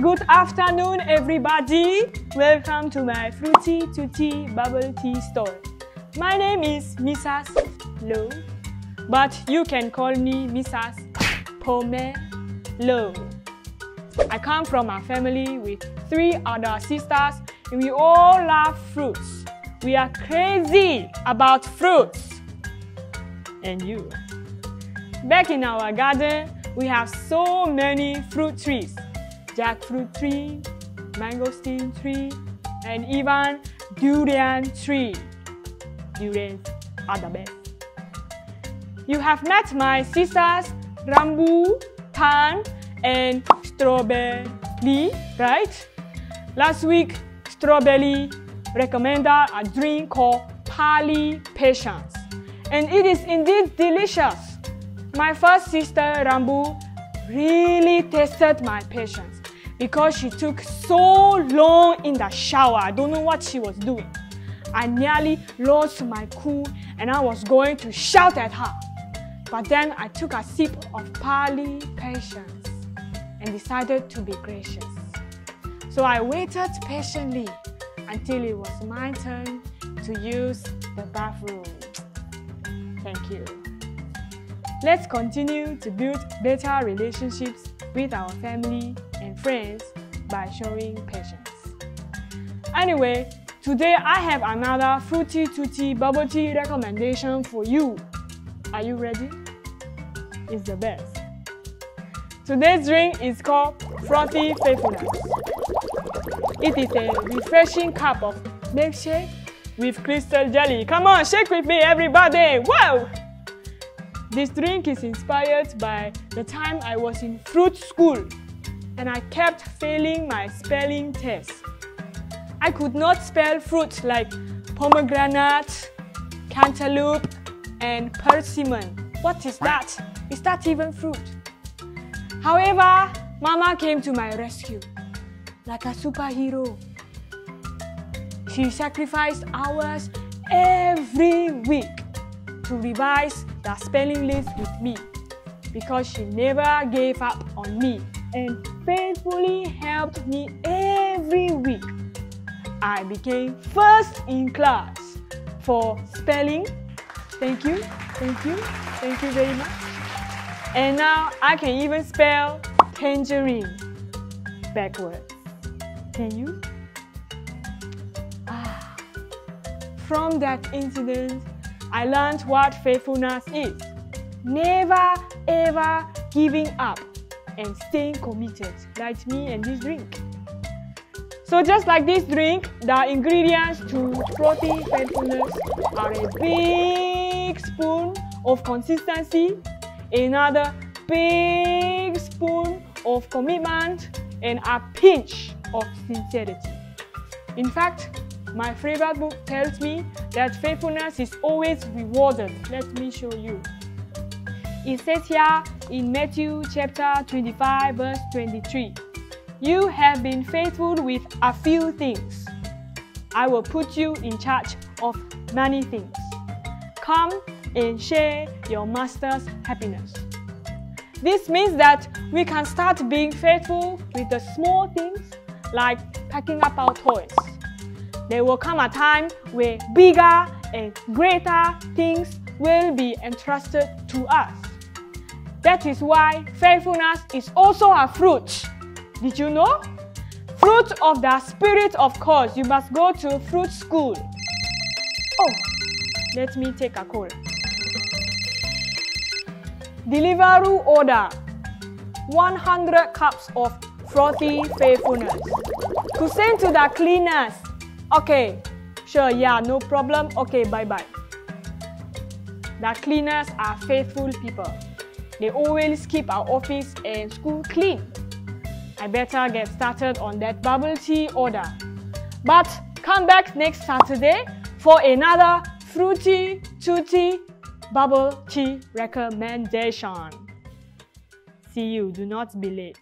Good afternoon, everybody. Welcome to my Fruity Tutti Bubble Tea store. My name is Mrs. Low, but you can call me Mrs. Pomelo. I come from a family with three other sisters, and we all love fruits. We are crazy about fruits. And you? Back in our garden, we have so many fruit trees. Jackfruit tree, mangosteen tree, and even durian tree. Durians are the best. You have met my sisters Rambu, Tan, and Strawberry, right? Last week, Strawberry recommended a drink called Pali Patience, and it is indeed delicious. My first sister Rambu really tested my patience because she took so long in the shower. I don't know what she was doing. I nearly lost my cool and I was going to shout at her. But then I took a sip of Pali patience and decided to be gracious. So I waited patiently until it was my turn to use the bathroom. Thank you. Let's continue to build better relationships with our family friends by showing patience. Anyway, today I have another Fruity Tutti bubble tea recommendation for you. Are you ready? It's the best. Today's drink is called Frothy Faithfulness. It is a refreshing cup of milkshake with crystal jelly. Come on, shake with me, everybody! Wow! This drink is inspired by the time I was in fruit school and I kept failing my spelling test. I could not spell fruit like pomegranate, cantaloupe, and persimmon. What is that? Is that even fruit? However, Mama came to my rescue like a superhero. She sacrificed hours every week to revise the spelling list with me because she never gave up on me and faithfully helped me every week. I became first in class for spelling. Thank you, thank you, thank you very much. And now I can even spell tangerine backwards. Can you? Ah. From that incident, I learned what faithfulness is. Never ever giving up and staying committed, like me and this drink. So just like this drink, the ingredients to frothy faithfulness are a big spoon of consistency, another big spoon of commitment, and a pinch of sincerity. In fact, my favorite book tells me that faithfulness is always rewarded. Let me show you. It says here in Matthew chapter 25 verse 23, You have been faithful with a few things. I will put you in charge of many things. Come and share your master's happiness. This means that we can start being faithful with the small things like packing up our toys there will come a time where bigger and greater things will be entrusted to us. That is why faithfulness is also a fruit. Did you know? Fruit of the Spirit, of course. You must go to fruit school. Oh, let me take a call. Delivery order 100 cups of frothy faithfulness to send to the cleaners Okay, sure, yeah, no problem. Okay, bye bye. The cleaners are faithful people. They always keep our office and school clean. I better get started on that bubble tea order. But come back next Saturday for another fruity, tutti bubble tea recommendation. See you, do not be late.